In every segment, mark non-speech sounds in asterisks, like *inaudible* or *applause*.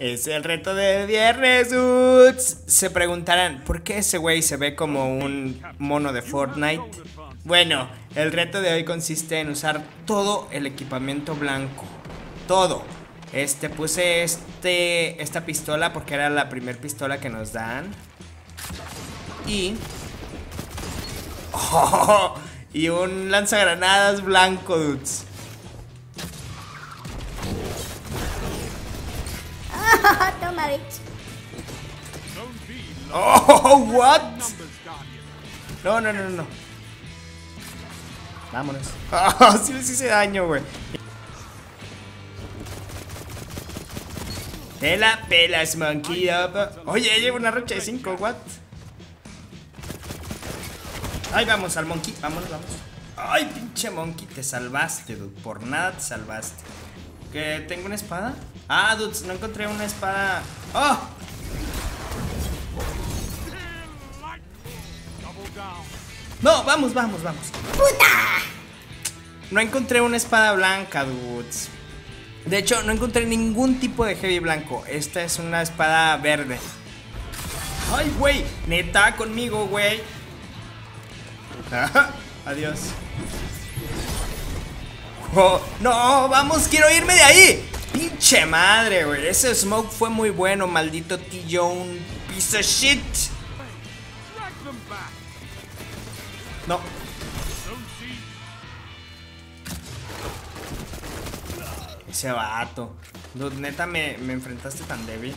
Es el reto del viernes, dudes. Se preguntarán, ¿por qué ese güey se ve como un mono de Fortnite? Bueno, el reto de hoy consiste en usar todo el equipamiento blanco. Todo. Este, puse este, esta pistola porque era la primer pistola que nos dan. Y... *laughs* Y un lanzagranadas blanco, dudes. Oh, what? No, no, no, no. Vámonos. Oh, *laughs* sí les hice daño, güey. Te la pelas, monkey. Oye, llevo una racha de 5, what? Ay, vamos al monkey. Vámonos, vamos. Ay, pinche monkey, te salvaste, dude. Por nada te salvaste. ¿Que tengo una espada? Ah, dudes, no encontré una espada. ¡Oh! No, vamos, vamos, vamos. No encontré una espada blanca, dudes. De hecho, no encontré ningún tipo de heavy blanco. Esta es una espada verde. Ay, güey. Neta, conmigo, güey. *laughs* Adiós. Oh, no, vamos, quiero irme de ahí. Pinche madre, güey. Ese smoke fue muy bueno, maldito T-Jones. Piece shit. No. Ese vato. Dude, neta me, me enfrentaste tan débil.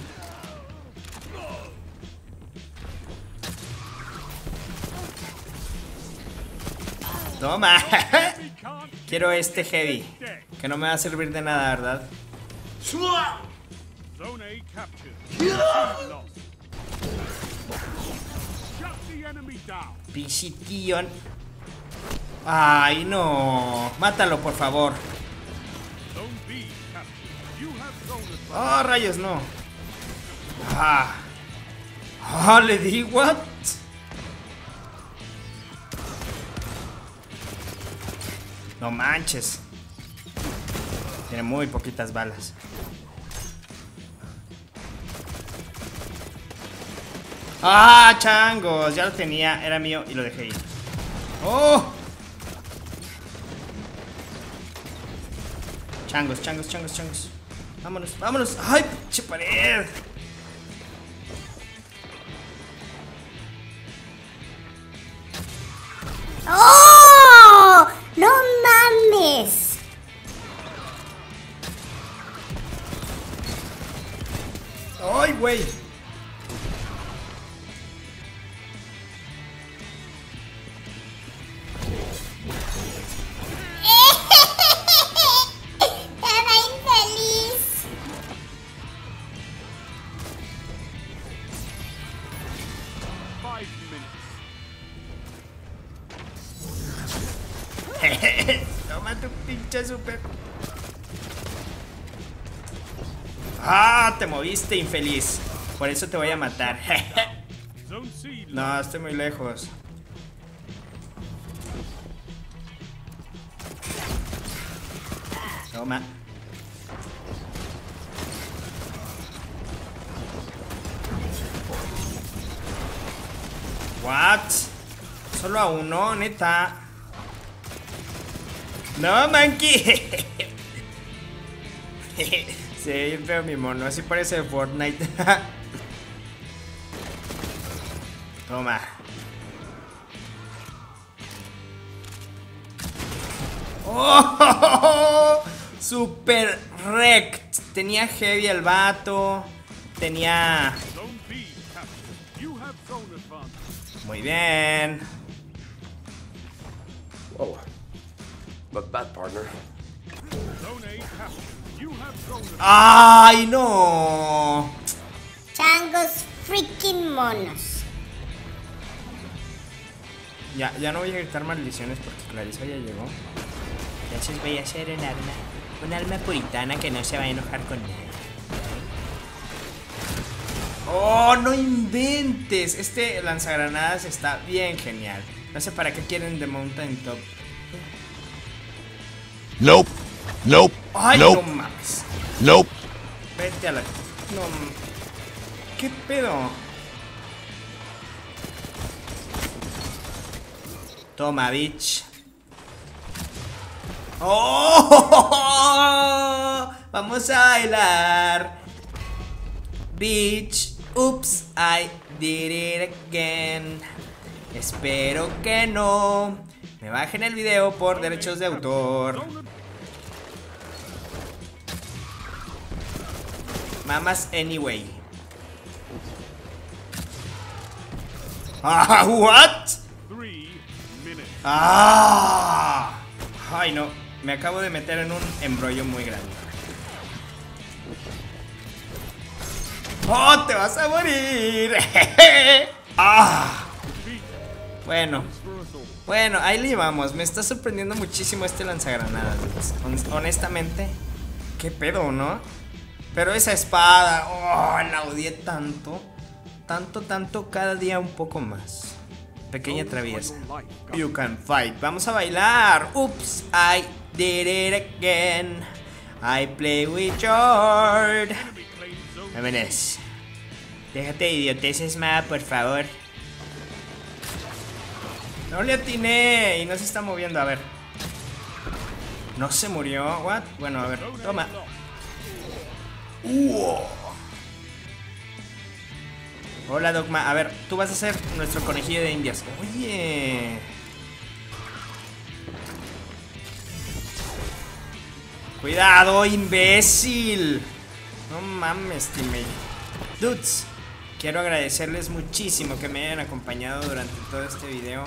Toma. *laughs* Quiero este heavy. Que no me va a servir de nada, ¿verdad? Pichitillón. Ay, no. Mátalo, por favor. Oh, rayos, no. Ah. Ah, le di, what? No manches. Tiene muy poquitas balas. Ah, changos. Ya lo tenía. Era mío y lo dejé ir. Oh. Changos, changos, changos, changos. Vámonos, vámonos. ¡Ay, pinche pared! ¡Oh! ¡Ay, güey! *laughs* Toma tu pinche super. ¡Ah! Te moviste, infeliz. Por eso te voy a matar. *laughs* No, estoy muy lejos. Toma. What? Solo a uno, neta. No, monkey. *laughs* *laughs* Bien feo mi mono, así parece Fortnite. *laughs* Toma. ¡Oh! *laughs* Super wrecked. Tenía heavy el vato. Tenía. Muy bien. Whoa. Look bad, partner. ¡Ay, no! Changos freaking monos. Ya, ya no voy a gritar maldiciones porque Clarisa ya llegó. Entonces voy a ser un alma, un alma puritana que no se va a enojar con nadie. ¡Oh, no inventes! Este lanzagranadas está bien genial. No sé para qué quieren The Mountain Top. Nope. Nope. ¡Ay, nope. no mames! Nope. Vete a la No. ¿Qué pedo? Toma, bitch. ¡Oh! *laughs* Vamos a bailar. Bitch. Oops, I did it again. Espero que no me bajen el video por derechos de autor. Mamas anyway. Ah, what? Ah. Ay, no. Me acabo de meter en un embrollo muy grande. ¡Oh, te vas a morir! *laughs* ¡Ah! Bueno, bueno, ahí le vamos. Me está sorprendiendo muchísimo este lanzagranadas. Hon- Honestamente, qué pedo, ¿no? Pero esa espada, oh, la odié tanto. Tanto, tanto, cada día un poco más. Pequeña traviesa. You can fight. Vamos a bailar. Oops, I did it again. I play with George. Vámonos. Déjate de idioteces, ma, por favor. No le atiné y no se está moviendo. A ver. No se murió. What? Bueno, a ver. Toma. Uo. Hola, Dogma. A ver, tú vas a ser nuestro conejillo de indias. Oye. Cuidado, imbécil. No mames, teammate. Dudes, quiero agradecerles muchísimo que me hayan acompañado durante todo este video.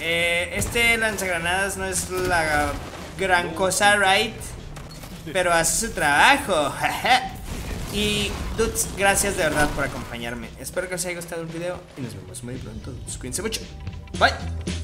Eh, este lanzagranadas no es la gran cosa, right? *laughs* Pero hace su trabajo. *laughs* y, dudes, gracias de verdad por acompañarme. Espero que os haya gustado el video y nos vemos muy pronto. Cuídense mucho. Bye.